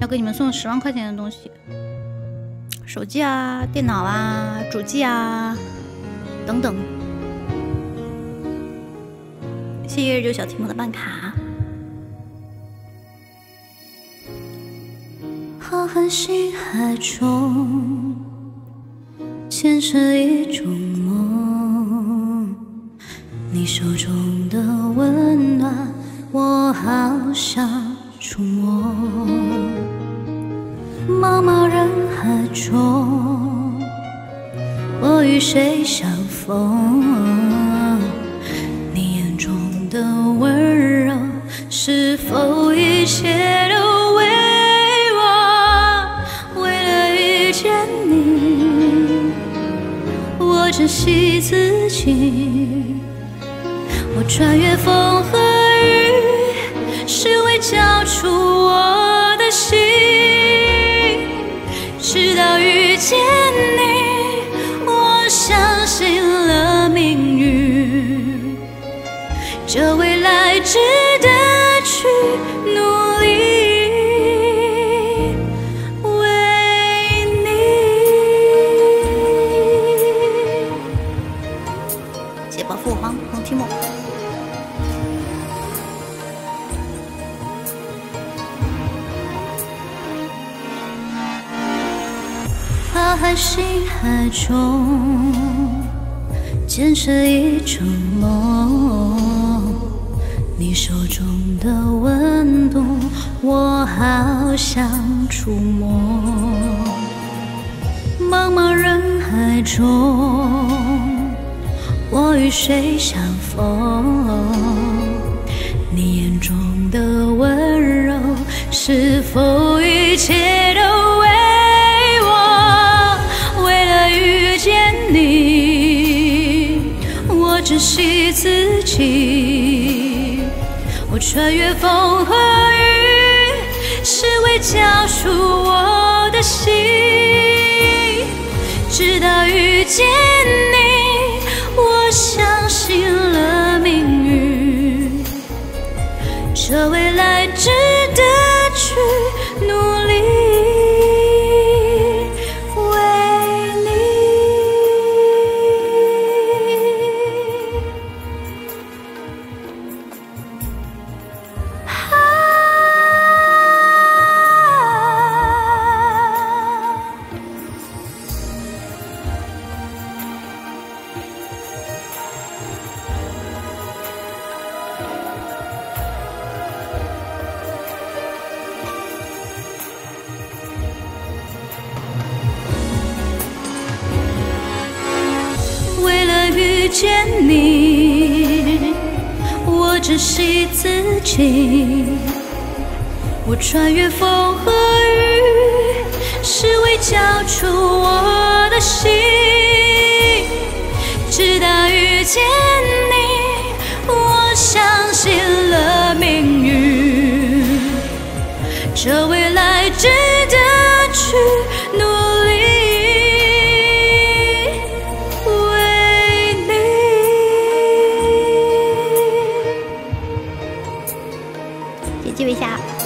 要给你们送十万块钱的东西，手机啊、电脑啊、主机啊等等。谢谢日久小提莫的办卡。浩瀚星海中，牵着一种梦。你手中的温暖，我好想触摸。茫茫人海中，我与谁相逢？你眼中的温柔，是否一切都为我？为了遇见你，我珍惜自己。我穿越风和，交出我的心。直到遇见你，我相信了命运，这未来值得浩瀚星海中，坚持一种梦。你手中的温度，我好想触摸。茫茫人海中，我与谁相逢？你眼中的温柔，是否一切都珍惜自己。我穿越风和雨，是为交出我的心。直到遇见你，遇见你，我珍惜自己。我穿越风和雨，是为交出我继续一下。